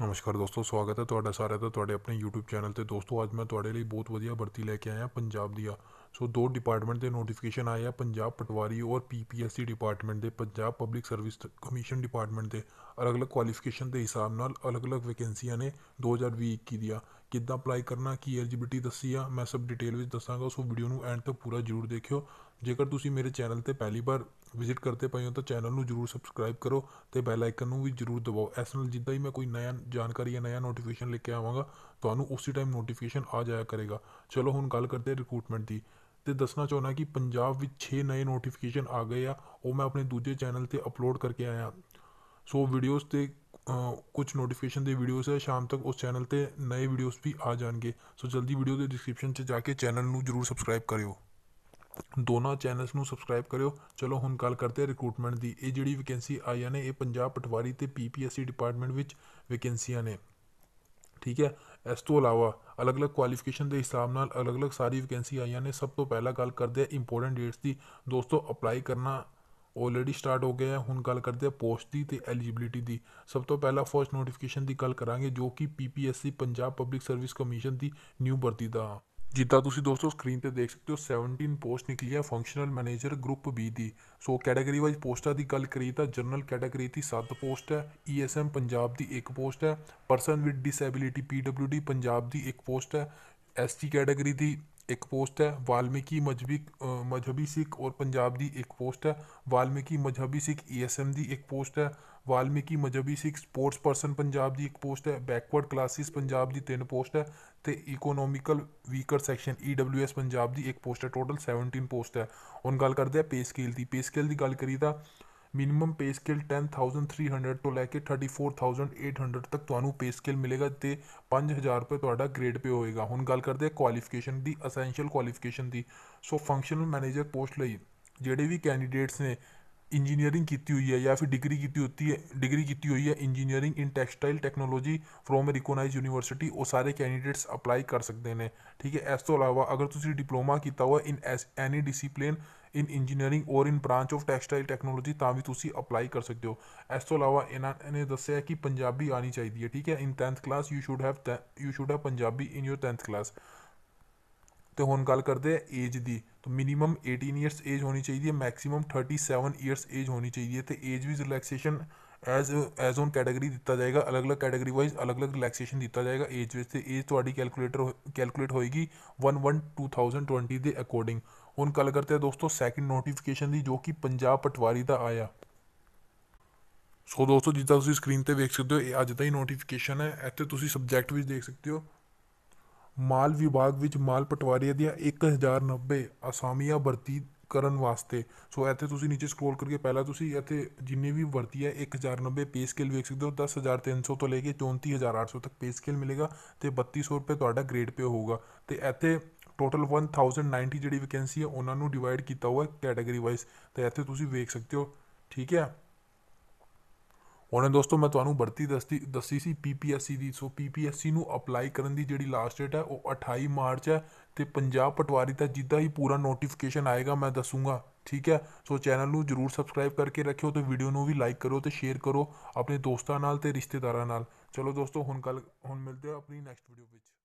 ਨਮਸਕਾਰ ਦੋਸਤੋ, ਸਵਾਗਤ ਹੈ ਤੁਹਾਡਾ ਸਾਰਿਆਂ ਦਾ ਤੁਹਾਡੇ ਆਪਣੇ YouTube ਚੈਨਲ ਤੇ। ਦੋਸਤੋ, ਅੱਜ ਮੈਂ ਤੁਹਾਡੇ ਲਈ ਬਹੁਤ ਵਧੀਆ ਭਰਤੀ ਲੈ ਕੇ ਆਇਆ ਪੰਜਾਬ ਦੀਆਂ ਸੋ ਦੋ ਡਿਪਾਰਟਮੈਂਟ ਦੇ ਨੋਟੀਫਿਕੇਸ਼ਨ ਆਏ ਆ, ਪੰਜਾਬ ਪਟਵਾਰੀ ਔਰ PPSC ਡਿਪਾਰਟਮੈਂਟ ਦੇ, Punjab public service commission department ਦੇ। ਅਲੱਗ-ਅਲੱਗ ਕੁਆਲੀਫਿਕੇਸ਼ਨ ਦੇ ਹਿਸਾਬ ਨਾਲ ਅਲੱਗ-ਅਲੱਗ ਵੈਕੈਂਸੀਆਂ ਨੇ 2020-21 ਦੀਆਂ। ਕਿੱਦਾਂ ਅਪਲਾਈ ਕਰਨਾ, ਕੀ ਐਲੀਜੀਬਿਲਟੀ ਦੱਸੀ ਆ, ਮੈਂ ਸਭ ਡਿਟੇਲ ਵਿੱਚ ਦੱਸਾਂਗਾ ਸੋ ਵੀਡੀਓ ਨੂੰ ਐਂਡ ਤੱਕ ਪੂਰਾ ਜਰੂਰ ਦੇਖਿਓ। ਜੇਕਰ ਤੁਸੀਂ ਮੇਰੇ ਚੈਨਲ ਤੇ ਪਹਿਲੀ ਵਾਰ ਵਿਜ਼ਿਟ ਕਰਦੇ ਪਏ ਹੋ ਤਾਂ ਚੈਨਲ ਨੂੰ ਜਰੂਰ ਸਬਸਕ੍ਰਾਈਬ ਕਰੋ ਤੇ ਬੈਲ ਆਈਕਨ ਨੂੰ ਵੀ ਜਰੂਰ ਦਬਾਓ। ਇਸ ਨਾਲ ਜਿੱਦਾਂ ਹੀ ਮੈਂ ਕੋਈ ਨया ਜਾਣਕਾਰੀ ਜਾਂ ਨया ਨੋਟੀਫਿਕੇਸ਼ਨ ਲੈ ਕੇ ਆਵਾਂਗਾ, ਤੁਹਾਨੂੰ ਉਸੇ ਟਾਈਮ ਨੋਟੀਫਿਕੇਸ਼ਨ ਆ ਜਾਇਆ ਕਰੇਗਾ। ਚਲੋ ਹੁਣ ਗੱਲ ਕਰਦੇ ਹਾਂ ਰਿਕਰੂਟਮੈਂਟ ਦੀ। ਤੇ ਦੱਸਣਾ ਚਾਹੁੰਦਾ ਕਿ ਪੰਜਾਬ ਵਿੱਚ 6 ਨਵੇਂ ਨੋਟੀਫਿਕੇਸ਼ਨ ਆ ਗਏ ਆ, ਉਹ ਮੈਂ ਆਪਣੇ ਦੂਜੇ ਚੈਨਲ ਤੇ ਅਪਲੋਡ ਕਰਕੇ ਆਇਆ। ਸੋ ਵੀਡੀਓਜ਼ ਤੇ ਕੁਛ ਨੋਟੀਫਿਕੇਸ਼ਨ ਦੇ ਵੀਡੀਓਜ਼ ਹੈ, ਸ਼ਾਮ ਤੱਕ ਉਸ ਚੈਨਲ ਤੇ ਨਏ ਵੀਡੀਓਜ਼ ਵੀ ਆ ਜਾਣਗੇ। ਸੋ ਜਲਦੀ ਵੀਡੀਓ ਦੇ ਡਿਸਕ੍ਰਿਪਸ਼ਨ 'ਚ ਜਾ ਕੇ ਚੈਨਲ ਨੂੰ ਜਰੂਰ ਸਬਸਕ੍ਰਾਈਬ ਕਰਿਓ। ਦੋਨਾਂ ਚੈਨਲਸ ਨੂੰ ਸਬਸਕ੍ਰਾਈਬ ਕਰਿਓ। ਚਲੋ, ਹੁਣ ਗੱਲ ਕਰਦੇ ਹਾਂ ਰਿਕਰੂਟਮੈਂਟ ਦੀ। ਇਹ ਜਿਹੜੀ ਵੈਕੈਂਸੀ ਆਈਆਂ ਨੇ, ਇਹ ਪੰਜਾਬ ਪਟਵਾਰੀ ਤੇ ਪੀਪੀਐਸਸੀ ਡਿਪਾਰਟਮੈਂਟ ਵਿੱਚ ਵੈਕੈਂਸੀਆਂ ਨੇ। ਠੀਕ ਹੈ? ਇਸ ਤੋਂ ਇਲਾਵਾ ਅਲੱਗ-ਅਲੱਗ ਕੁਆਲੀਫਿਕੇਸ਼ਨ ਦੇ ਹਿਸਾਬ ਨਾਲ ਅਲੱਗ-ਅਲੱਗ ਸਾਰੀ ਵੈਕੈਂਸੀ ਆਈਆਂ ਨੇ। ਸਭ ਤੋਂ ਪਹਿਲਾਂ ਗੱਲ ਕਰਦੇ ਹਾਂ ਇੰਪੋਰਟੈਂਟ ਡੇਟਸ ਦੀ। ਦੋਸਤੋ ਅਪਲਾਈ ਕਰਨਾ ਆਲਰੇਡੀ ਸਟਾਰਟ ਹੋ ਗਿਆ ਹੈ। ਹੁਣ ਗੱਲ ਕਰਦੇ ਹਾਂ ਪੋਸਟ ਦੀ ਅਤੇ ਐਲੀਜੀਬਿਲਿਟੀ ਦੀ। ਸਭ ਤੋਂ ਪਹਿਲਾਂ ਫਸਟ ਨੋਟੀਫਿਕੇਸ਼ਨ ਦੀ ਗੱਲ ਕਰਾਂਗੇ, ਜੋ ਕਿ P P S C Punjab public service commission ਦੀ ਨਿਊ ਭਰਤੀ ਦਾ। ਜਿੱਦਾਂ ਤੁਸੀਂ ਦੋਸਤੋ ਸਕਰੀਨ ਤੇ ਦੇਖ ਸਕਦੇ ਹੋ 17 ਪੋਸਟ ਨਿਕਲੀ ਹੈ ਫੰਕਸ਼ਨਲ ਮੈਨੇਜਰ ਗਰੁੱਪ ਬੀ ਦੀ। ਸੋ ਕੈਟਾਗਰੀ ਵਾਈਜ਼ ਪੋਸਟਾਂ ਦੀ ਗੱਲ ਕਰੀਏ ਤਾਂ ਜਨਰਲ ਕੈਟਾਗਰੀ ਦੀ 7 ਪੋਸਟ ਹੈ ਈਐਸਐਮ ਪੰਜਾਬ ਦੀ 1 ਪੋਸਟ ਹੈ person with disability PWD Punjab the 1 post ਹੈ ਐਸਟੀ ਕੈਟਾਗਰੀ ਦੀ ਇੱਕ ਪੋਸਟ ਹੈ, ਵਾਲਮੀਕੀ ਮਜਬੀ ਮਜਹਬੀ ਸਿੱਖ ਔਰ ਪੰਜਾਬ ਦੀ ਇੱਕ ਪੋਸਟ ਹੈ। ਵਾਲਮੀਕੀ ਮਜਹਬੀ ਸਿੱਖ ਈਐਸਐਮ ਦੀ ਇੱਕ ਪੋਸਟ ਹੈ। ਵਾਲਮੀਕੀ ਮਜਹਬੀ ਸਿੱਖ ਸਪੋਰਟਸ ਪਰਸਨ ਪੰਜਾਬ ਦੀ ਇੱਕ ਪੋਸਟ ਹੈ। ਬੈਕਵਰਡ ਕਲਾਸਿਸ ਪੰਜਾਬ ਦੀ ਤਿੰਨ ਪੋਸਟ ਹੈ ਤੇ economical weaker section EWS Punjab ਦੀ ਇੱਕ ਪੋਸਟ ਹੈ। ਟੋਟਲ 17 ਪੋਸਟ ਹੈ। ਹੁਣ ਗੱਲ ਕਰਦੇ ਆ ਪੇ ਸਕੇਲ ਦੀ। ਪੇ ਸਕੇਲ ਦੀ ਗੱਲ ਕਰੀ ਤਾਂ ਮਿਨੀਮਮ ਪੇ ਸਕੇਲ 10300 ਤੋਂ ਲੈ ਕੇ 34800 ਤੱਕ ਤੁਹਾਨੂੰ ਪੇ ਸਕੇਲ ਮਿਲੇਗਾ ਤੇ 5000 ਰੁਪਏ ਤੁਹਾਡਾ ਗ੍ਰੇਡ ਪੇ ਹੋਏਗਾ। ਹੁਣ ਗੱਲ ਕਰਦੇ ਹਾਂ ਕੁਆਲੀਫਿਕੇਸ਼ਨ ਦੀ ਅਸੈਂਸ਼ੀਅਲ ਕੁਆਲੀਫਿਕੇਸ਼ਨ ਦੀ। ਸੋ ਫੰਕਸ਼ਨਲ ਮੈਨੇਜਰ ਪੋਸਟ ਲਈ ਜਿਹੜੇ ਵੀ ਕੈਂਡੀਡੇਟਸ ਨੇ ਇੰਜੀਨੀਅਰਿੰਗ ਕੀਤੀ ਹੋਈ ਹੈ ਜਾਂ ਫਿਰ ਡਿਗਰੀ ਕੀਤੀ ਹੋਤੀ ਹੈ ਡਿਗਰੀ ਕੀਤੀ ਹੋਈ ਹੈ engineering in textile technology from a university ਉਹ ਸਾਰੇ ਕੈਂਡੀਡੇਟਸ ਅਪਲਾਈ ਕਰ ਸਕਦੇ ਨੇ। ਠੀਕ ਹੈ, ਇਸ ਤੋਂ ਇਲਾਵਾ ਅਗਰ ਤੁਸੀਂ ਡਿਪਲੋਮਾ ਕੀਤਾ ਹੋਇਆ ਇਨ ਐਨੀ discipline in engineering or in branch of textile technology ਤਾਂ ਵੀ ਤੁਸੀਂ ਅਪਲਾਈ ਕਰ ਸਕਦੇ ਹੋ। ਇਸ ਤੋਂ ਇਲਾਵਾ ਇਹਨਾਂ ਨੇ ਦੱਸਿਆ ਕਿ ਪੰਜਾਬੀ ਆਣੀ ਚਾਹੀਦੀ ਹੈ, ਠੀਕ ਹੈ? In 10th class you should have you should have Punjabi in your 10th class ਤੇ ਹੁਣ ਗੱਲ ਕਰਦੇ ਆ ਏਜ ਦੀ। ਤਾਂ ਮਿਨੀਮਮ 18 ਇਅਰਸ ਏਜ ਹੋਣੀ ਚਾਹੀਦੀ ਹੈ ਮੈਕਸਿਮਮ 37 ਇਅਰਸ ਏਜ ਹੋਣੀ ਚਾਹੀਦੀ ਹੈ। ਤੇ ਏਜ ਵਿੱਚ relaxation as as on category ਦਿੱਤਾ ਜਾਏਗਾ। ਅਲੱਗ-ਅਲੱਗ ਕੈਟਾਗਰੀ ਵਾਈਜ਼ ਅਲੱਗ-ਅਲੱਗ ਰਿਲੈਕਸੇਸ਼ਨ ਦਿੱਤਾ ਜਾਏਗਾ। ਏਜ ਵਿੱਚ ਤੇ ਏਜ ਤੁਹਾਡੀ ਕੈਲਕੂਲੇਟਰ ਕੈਲਕੂਲੇਟ ਹੋਏਗੀ 11 2020 ਦੇ ਅਕੋਰਡਿੰਗ ਹੁਣ ਗੱਲ ਕਰਦੇ ਆ ਦੋਸਤੋ ਸੈਕਿੰਡ ਨੋਟੀਫਿਕੇਸ਼ਨ ਦੀ ਜੋ ਕਿ ਪੰਜਾਬ ਪਟਵਾਰੀ ਦਾ ਆਇਆ। ਸੋ ਦੋਸਤੋ ਜਿੱਦਾਂ ਤੁਸੀਂ ਸਕਰੀਨ ਤੇ ਵੇਖ ਸਕਦੇ ਹੋ, ਇਹ ਅੱਜ ਦਾ ਹੀ ਨੋਟੀਫਿਕੇਸ਼ਨ ਹੈ। ਇੱਥੇ ਤੁਸੀਂ ਸਬਜੈਕਟ ਵਿੱਚ ਦੇਖ ਸਕਦੇ ਹੋ। ਮਾਲ ਵਿਭਾਗ ਵਿੱਚ ਮਾਲ ਪਟਵਾਰੀ ਦੀਆਂ 1090 ਅਸਾਮੀਆਂ ਭਰਤੀ ਕਰਨ ਵਾਸਤੇ। ਸੋ ਇੱਥੇ ਤੁਸੀਂ ਨੀਚੇ ਸਕਰੋਲ ਕਰਕੇ ਪਹਿਲਾਂ ਤੁਸੀਂ ਇੱਥੇ ਜਿੰਨੇ ਵੀ ਵਰਤੀ ਹੈ 1090 ਪੇ ਸਕੇਲ ਵੇਖ ਸਕਦੇ ਹੋ। 10300 ਤੋਂ ਲੈ ਕੇ 34800 ਤੱਕ ਪੇ ਸਕੇਲ ਮਿਲੇਗਾ ਤੇ 3200 ਰੁਪਏ ਤੁਹਾਡਾ ਗ੍ਰੇਡ ਪੇ ਹੋਊਗਾ। ਤੇ ਇੱਥੇ ਟੋਟਲ 1090 ਜਿਹੜੀ ਵੈਕੈਂਸੀ ਹੈ, ਉਹਨਾਂ ਨੂੰ ਡਿਵਾਈਡ ਕੀਤਾ ਹੋਇਆ ਕੈਟਾਗਰੀ ਵਾਈਜ਼ ਤੇ ਇੱਥੇ ਤੁਸੀਂ ਵੇਖ ਸਕਦੇ ਹੋ, ਠੀਕ ਹੈ? ਉਹਨੇ ਦੋਸਤੋ, ਮੈਂ ਤੁਹਾਨੂੰ ਭਰਤੀ ਦੱਸੀ ਦੱਸੀ ਸੀ ਪੀਪੀਐਸਸੀ ਦੀ। ਸੋ ਪੀਪੀਐਸਸੀ ਨੂੰ ਅਪਲਾਈ ਕਰਨ ਦੀ ਜਿਹੜੀ ਲਾਸਟ ਡੇਟ ਹੈ, ਉਹ 28 ਮਾਰਚ ਹੈ ਤੇ ਪੰਜਾਬ ਪਟਵਾਰੀ ਦਾ ਜਿੱਦਾਂ ਹੀ ਪੂਰਾ ਨੋਟੀਫਿਕੇਸ਼ਨ ਆਏਗਾ, ਮੈਂ ਦੱਸੂਗਾ, ਠੀਕ ਹੈ? ਸੋ ਚੈਨਲ ਨੂੰ ਜਰੂਰ ਸਬਸਕ੍ਰਾਈਬ ਕਰਕੇ ਰੱਖਿਓ ਤੇ ਵੀਡੀਓ ਨੂੰ ਵੀ ਲਾਈਕ ਕਰੋ ਤੇ ਸ਼ੇਅਰ ਕਰੋ ਆਪਣੇ ਦੋਸਤਾਂ ਨਾਲ ਤੇ ਰਿਸ਼ਤੇਦਾਰਾਂ ਨਾਲ। ਚਲੋ ਦੋਸਤੋ, ਹੁਣ ਕੱਲ ਹੁਣ ਮਿਲਦੇ ਆ ਆਪਣੀ ਨੈਕਸਟ ਵੀਡੀਓ ਵਿੱਚ।